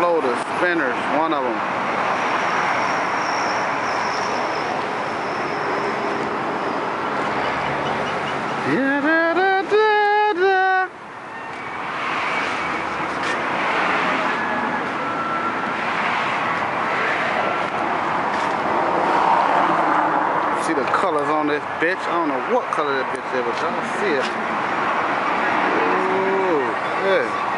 spinners, one of them. Yeah, da, da, da, da. See the colors on this bitch? I don't know what color that bitch is, but y'all see it. Ooh, yeah.